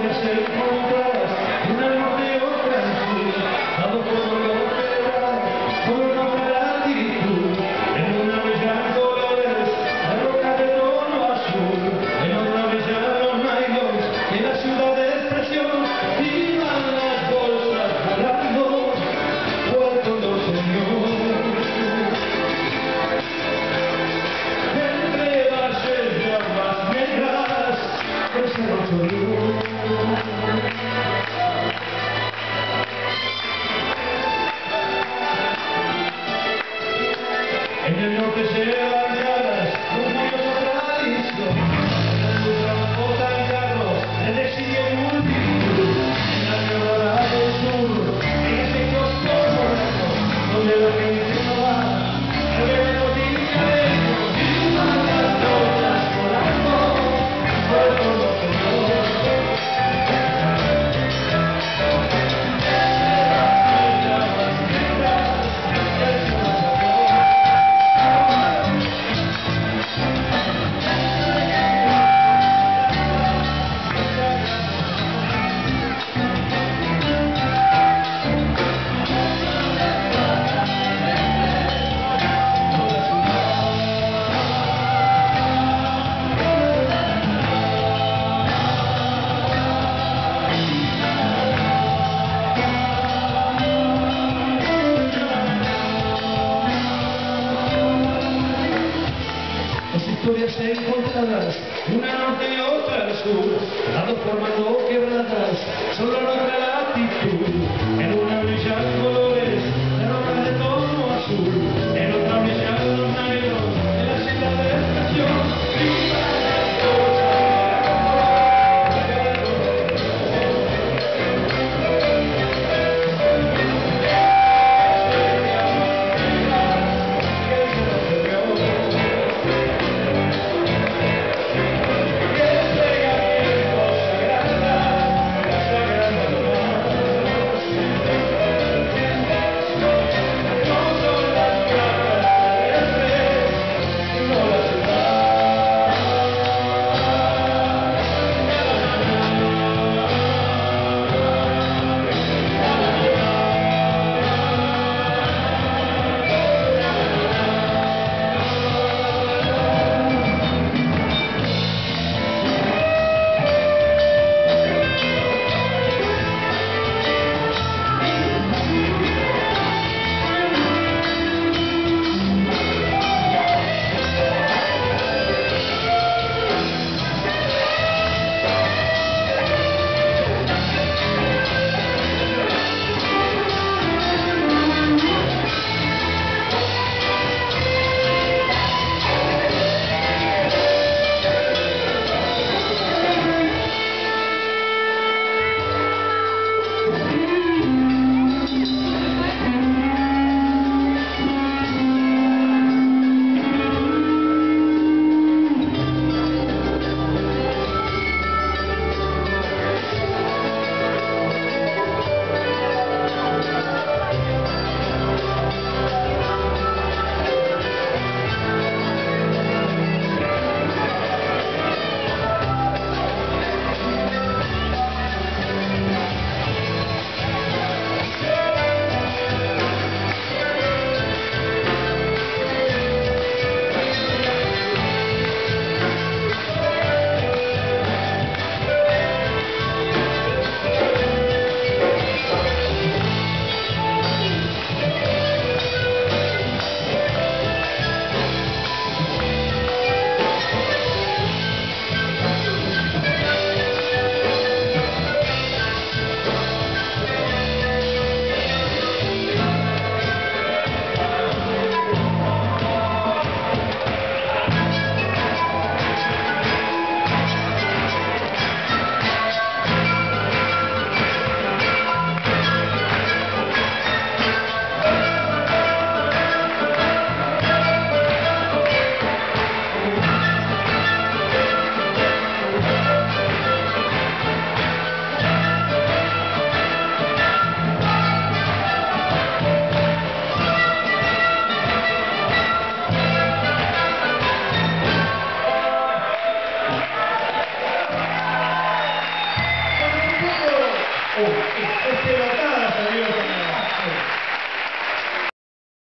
Deus, Senhor. Daniel Teixeira. se encontradas, una norte y otra al sur, dado forma no quebradas, solo los